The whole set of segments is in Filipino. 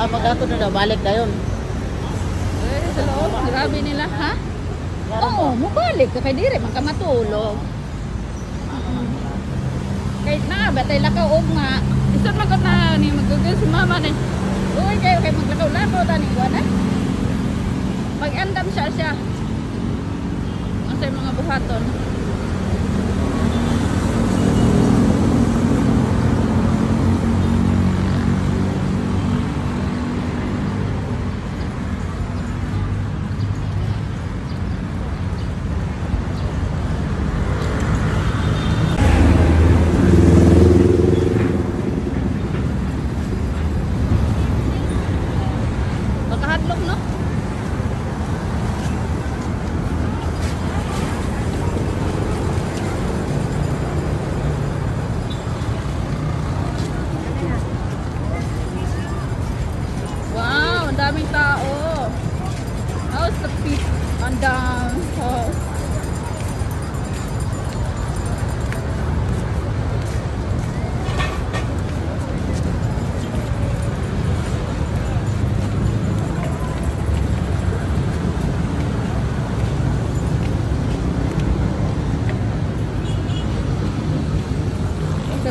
Ah, pagkato na daw, balik na yun. Eh, sa loob, grabe nila, ha? Oo, mubalik ka kay dire, man ka matulog. Kahit na, batay lakaw og nga. Isang magot na ni magugul si mama ni. Uy, kayo kay maglakaw-lakaw tani ko na. Pag-andam siya siya. Ang mga buhaton.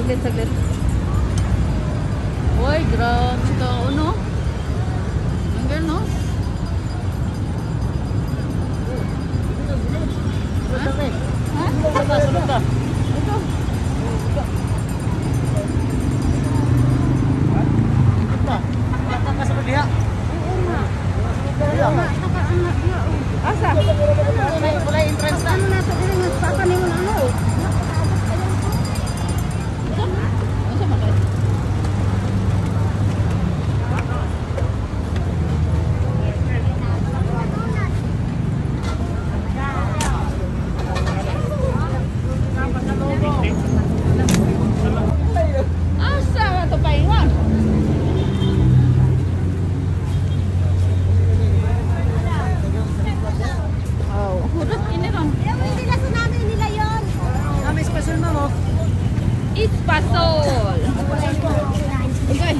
saglit, saglit. Uy, ground Ito, ano? Ang gano? Ha? Ha? Sunod ka, Ito. Ito. Ito. Asa? Pasol. Okay.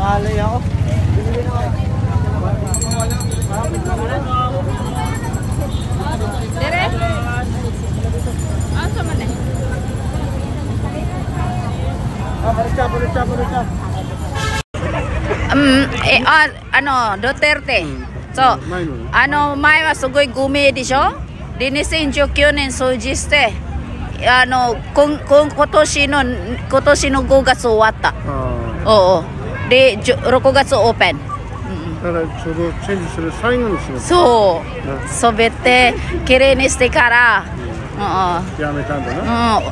Alay ako. Dere? Ano ah, sa manin? Ah, balik ka, balik ka, balik ka. Um, eh, ah, ano, Duterte. Hmm. So, ano, may wasugoy gumi di siyo? Dinisin jo kyun en sojiste. あのこんこん今年の今年の5月終わった。あおうおう。でじゅ6月オープン、あ。だからちょうどチェンジする最後の仕事そう。そべってきれいにしてから。うやめたんだん、うん、な。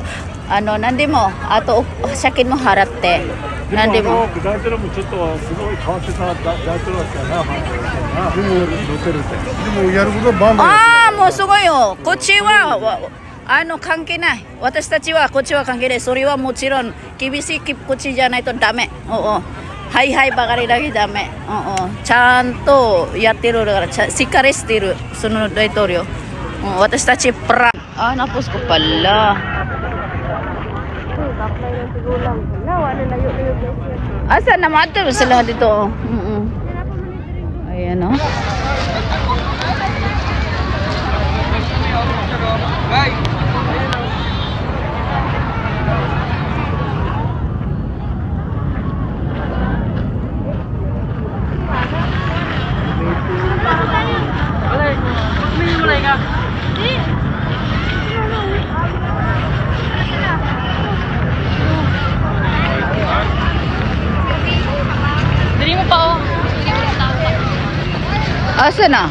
あの何でもあとお借金も払って。何でも。大統領もちょっとすごい変わってた大大統領だったよな、でも、ロテルって。でも、やることはバンバンやああもうすごいよ。こっちはわあの関係ない。私たちはこっちは関係ない。それはもちろん厳しいこっちじゃないとダメ。おおはいはいばかりだけダメ。おおちゃんとやってるからしっかりしてる。その大統領私たちプラあ napos ko pala Asa na mato sila dito? oh. Mm Ayan oh. Asa na?